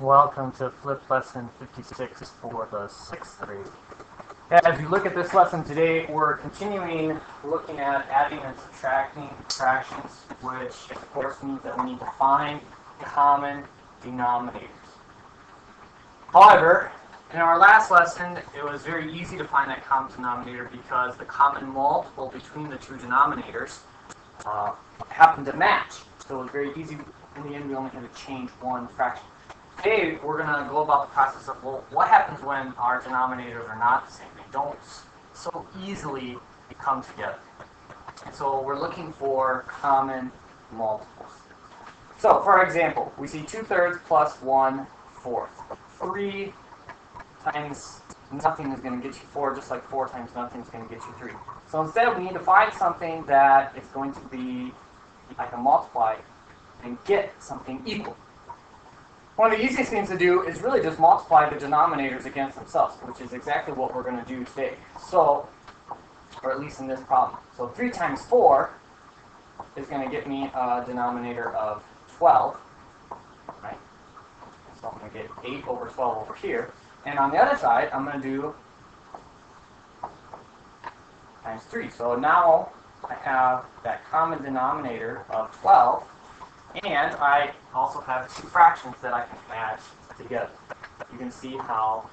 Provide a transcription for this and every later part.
Welcome to Flip Lesson 56 for the 6th grade. As you look at this lesson today, we're continuing looking at adding and subtracting fractions, which of course means that we need to find common denominators. However, in our last lesson, it was very easy to find that common denominator because the common multiple between the two denominators uh, happened to match. So it was very easy. In the end, we only had to change one fraction. Today, we're going to go about the process of, well, what happens when our denominators are not the same? They don't so easily come together. So we're looking for common multiples. So, for example, we see 2 thirds plus 1 fourth. 3 times nothing is going to get you 4, just like 4 times nothing is going to get you 3. So instead, we need to find something that is going to be like can multiply and get something equal. One of the easiest things to do is really just multiply the denominators against themselves, which is exactly what we're going to do today. So, or at least in this problem. So 3 times 4 is going to get me a denominator of 12. Right? So I'm going to get 8 over 12 over here. And on the other side, I'm going to do times 3. So now I have that common denominator of 12 and I also have two fractions that I can add together. You can see how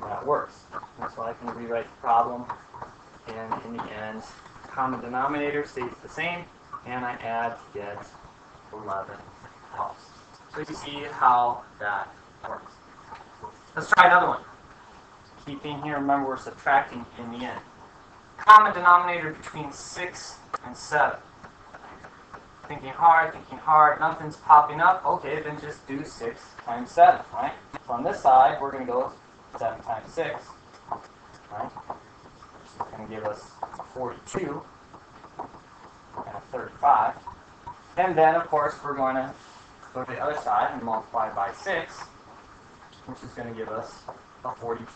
that works. And so I can rewrite the problem, and in the end, common denominator stays the same, and I add to get 11 helps. So you see how that works. Let's try another one. Keeping here, remember we're subtracting in the end. Common denominator between 6 and 7 thinking hard, thinking hard, nothing's popping up, okay, then just do 6 times 7, right? So on this side, we're going to go 7 times 6, right? It's going to give us 42 and a 35. And then, of course, we're going to go to the other side and multiply by 6, which is going to give us a 42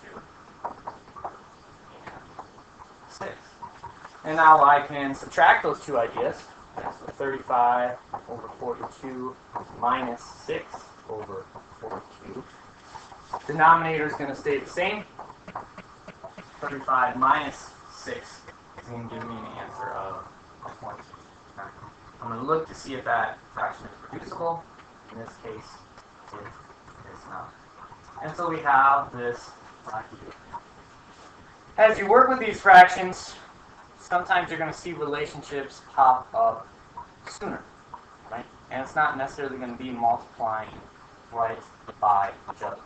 and 6. And now I can subtract those two ideas. So 35 over 42 minus 6 over 42. Denominator is going to stay the same. 35 minus 6 is going to give me an answer of 20. I'm going to look to see if that fraction is reducible. In this case, it is not. And so we have this fraction. As you work with these fractions, sometimes you're going to see relationships pop up sooner, right? And it's not necessarily going to be multiplying right by each other.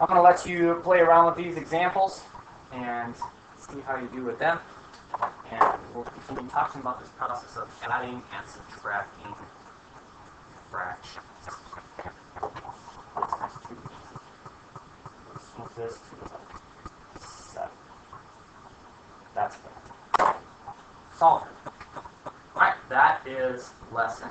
I'm going to let you play around with these examples and see how you do with them. And we'll continue talking about this process of adding and subtracting fractions. this Solve it. Alright, that is lesson